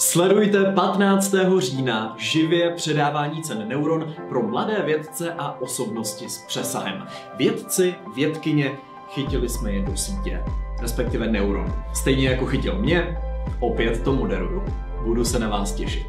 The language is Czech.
Sledujte 15. října živě předávání cen Neuron pro mladé vědce a osobnosti s přesahem. Vědci, vědkyně, chytili jsme je do sítě, respektive Neuron. Stejně jako chytil mě, opět to moderuju. Budu se na vás těšit.